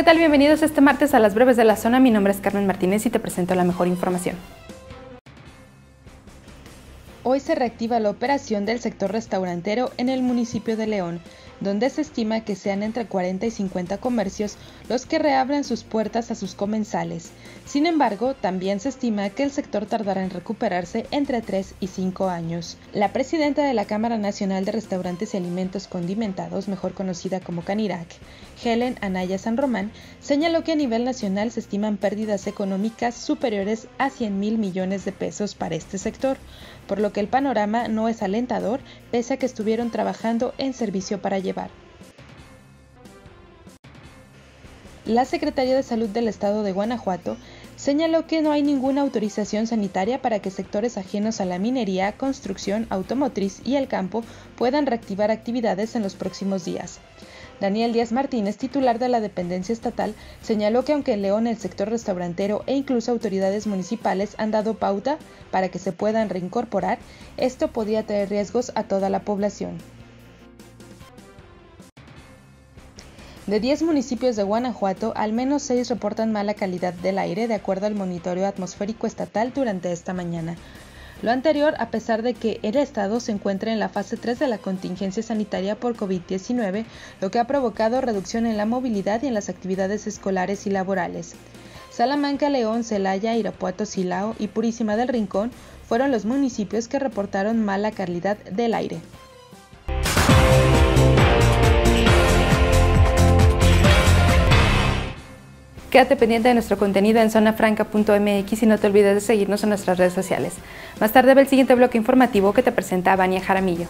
¿qué tal? Bienvenidos este martes a las breves de la zona. Mi nombre es Carmen Martínez y te presento la mejor información. Hoy se reactiva la operación del sector restaurantero en el municipio de León, donde se estima que sean entre 40 y 50 comercios los que reabran sus puertas a sus comensales. Sin embargo, también se estima que el sector tardará en recuperarse entre 3 y 5 años. La presidenta de la Cámara Nacional de Restaurantes y Alimentos Condimentados, mejor conocida como Canirac, Helen Anaya San Román, señaló que a nivel nacional se estiman pérdidas económicas superiores a 100 mil millones de pesos para este sector, por lo que el panorama no es alentador pese a que estuvieron trabajando en servicio para llevar. La Secretaría de Salud del Estado de Guanajuato señaló que no hay ninguna autorización sanitaria para que sectores ajenos a la minería, construcción, automotriz y el campo puedan reactivar actividades en los próximos días. Daniel Díaz Martínez, titular de la dependencia estatal, señaló que aunque en León el sector restaurantero e incluso autoridades municipales han dado pauta para que se puedan reincorporar, esto podía traer riesgos a toda la población. De 10 municipios de Guanajuato, al menos 6 reportan mala calidad del aire de acuerdo al monitoreo atmosférico estatal durante esta mañana. Lo anterior a pesar de que el Estado se encuentra en la fase 3 de la contingencia sanitaria por COVID-19, lo que ha provocado reducción en la movilidad y en las actividades escolares y laborales. Salamanca, León, Celaya, Irapuato, Silao y Purísima del Rincón fueron los municipios que reportaron mala calidad del aire. Quédate pendiente de nuestro contenido en zonafranca.mx y no te olvides de seguirnos en nuestras redes sociales. Más tarde ve el siguiente bloque informativo que te presenta Vania Jaramillo.